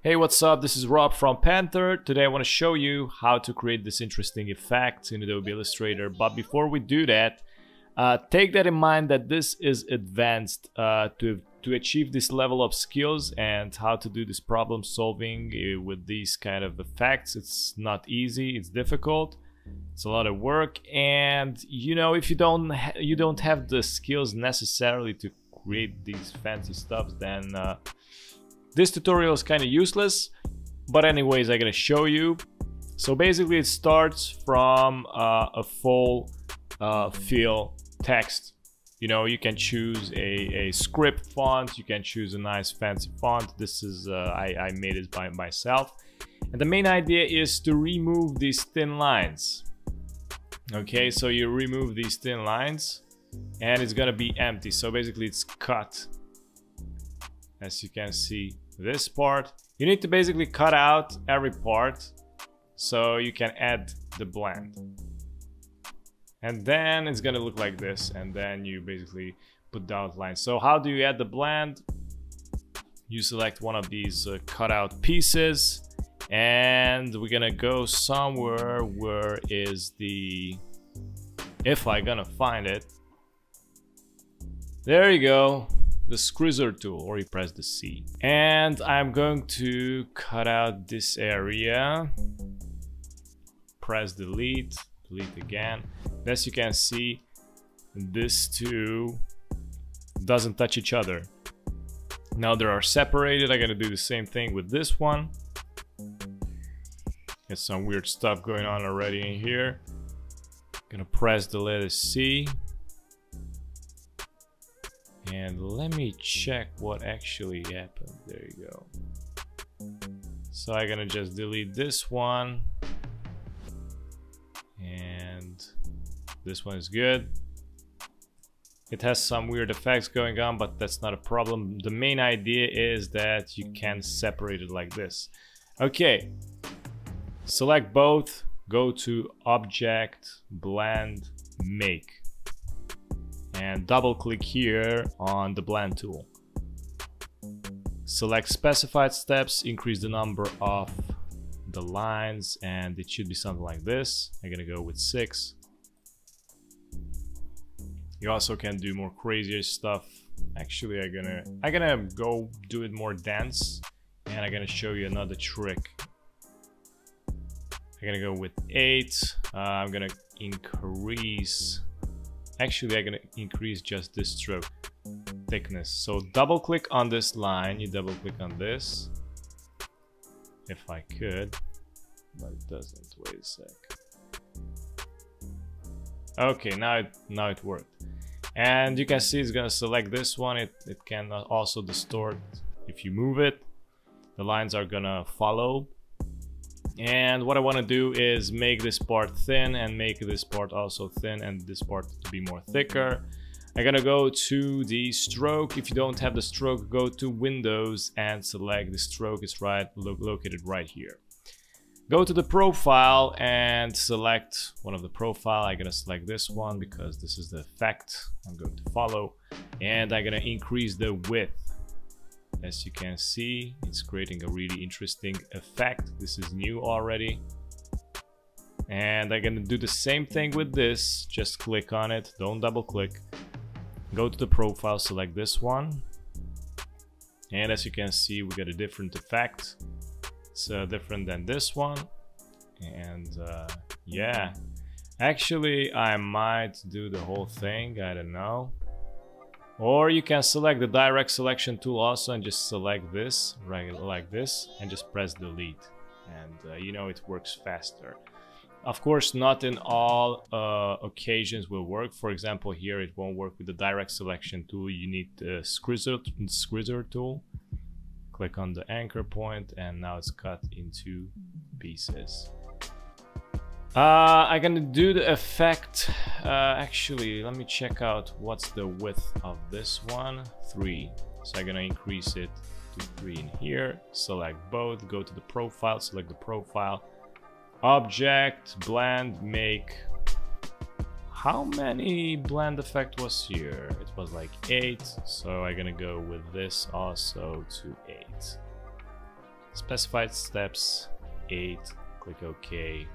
Hey, what's up? This is Rob from Panter. Today I want to show you how to create this interesting effect in Adobe Illustrator. But before we do that, uh, take that in mind that this is advanced uh, to, to achieve this level of skills and how to do this problem solving uh, with these kind of effects. It's not easy, it's difficult. It's a lot of work and you know if you don't you don't have the skills necessarily to create these fancy stuff then uh, this tutorial is kind of useless, but anyways, I'm gonna show you. So basically it starts from uh, a full uh, fill text. You know, you can choose a, a script font, you can choose a nice fancy font. This is, uh, I, I made it by myself. And the main idea is to remove these thin lines. Okay, so you remove these thin lines and it's gonna be empty. So basically it's cut, as you can see this part. You need to basically cut out every part so you can add the blend. And then it's gonna look like this and then you basically put the outline. So how do you add the blend? You select one of these uh, cutout pieces and we're gonna go somewhere where is the if I gonna find it there you go the scissor tool or you press the C. And I'm going to cut out this area. Press delete, delete again. As you can see, this two doesn't touch each other. Now they are separated. I'm gonna do the same thing with this one. Get some weird stuff going on already in here. Gonna press the letter C. And let me check what actually happened. There you go. So I'm gonna just delete this one. And this one is good. It has some weird effects going on, but that's not a problem. The main idea is that you can separate it like this. Okay, select both, go to Object, Blend, Make and double click here on the blend tool. Select specified steps, increase the number of the lines and it should be something like this. I'm gonna go with six. You also can do more crazier stuff. Actually, I'm gonna I'm gonna go do it more dense and I'm gonna show you another trick. I'm gonna go with eight. Uh, I'm gonna increase Actually, I'm gonna increase just this stroke thickness. So double click on this line, you double click on this. If I could, but it doesn't. Wait a sec. Okay, now it now it worked. And you can see it's gonna select this one. It, it can also distort if you move it. The lines are gonna follow and what I want to do is make this part thin and make this part also thin and this part to be more thicker. I'm gonna go to the stroke. If you don't have the stroke, go to Windows and select the stroke is right lo located right here. Go to the profile and select one of the profile. I'm gonna select this one because this is the effect I'm going to follow. And I'm gonna increase the width as you can see, it's creating a really interesting effect. This is new already. And I'm gonna do the same thing with this. Just click on it, don't double click. Go to the profile, select this one. And as you can see, we get a different effect. It's uh, different than this one. And uh, yeah, actually I might do the whole thing, I don't know. Or you can select the direct selection tool also and just select this, right, like this, and just press delete. And uh, you know it works faster. Of course, not in all uh, occasions will work. For example, here it won't work with the direct selection tool. You need the scissor tool. Click on the anchor point and now it's cut into pieces. Uh, I'm gonna do the effect. Uh, actually, let me check out what's the width of this one. Three. So I'm gonna increase it to three in here. Select both. Go to the profile. Select the profile. Object, blend, make. How many blend effect was here? It was like eight. So I'm gonna go with this also to eight. specified steps 8 click OK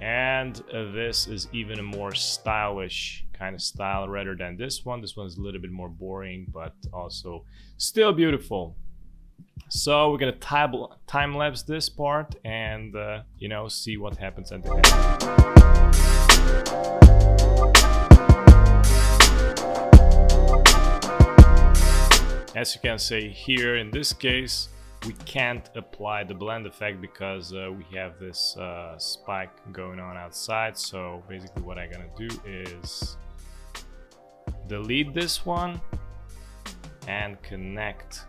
and uh, this is even a more stylish kind of style rather than this one. This one is a little bit more boring but also still beautiful. So we're gonna time, time lapse this part and uh, you know see what happens at the end. As you can see here in this case we can't apply the blend effect because uh, we have this uh, spike going on outside. So basically what I'm gonna do is delete this one and connect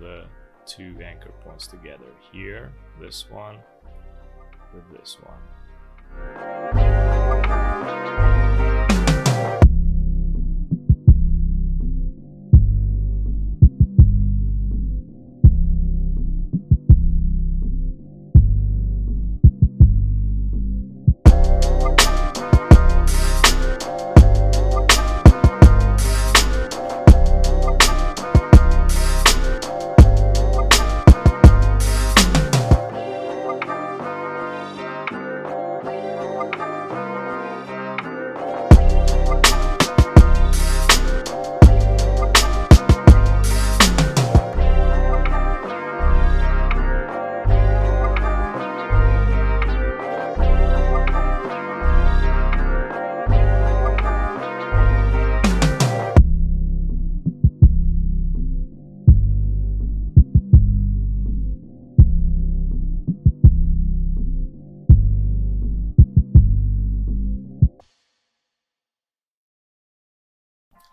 the two anchor points together here this one with this one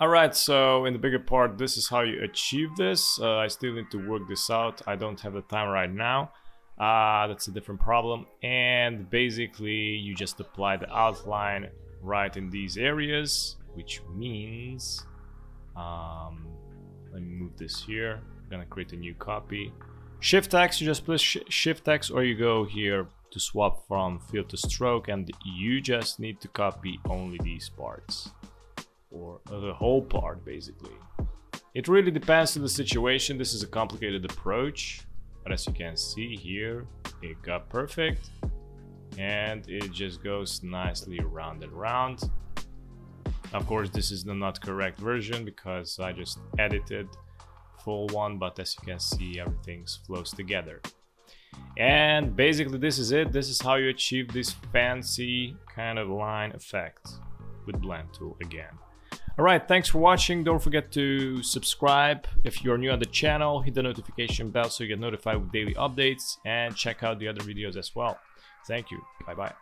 Alright, so in the bigger part, this is how you achieve this. Uh, I still need to work this out. I don't have the time right now. Uh, that's a different problem. And basically, you just apply the outline right in these areas, which means... Um, let me move this here. I'm gonna create a new copy. Shift X, you just press sh Shift X or you go here to swap from fill to stroke and you just need to copy only these parts or the whole part basically. It really depends on the situation. This is a complicated approach, but as you can see here, it got perfect and it just goes nicely around and around. Of course, this is the not correct version because I just edited full one, but as you can see, everything flows together. And basically this is it. This is how you achieve this fancy kind of line effect with blend tool again. Alright, thanks for watching. Don't forget to subscribe if you're new on the channel. Hit the notification bell so you get notified with daily updates. And check out the other videos as well. Thank you. Bye-bye.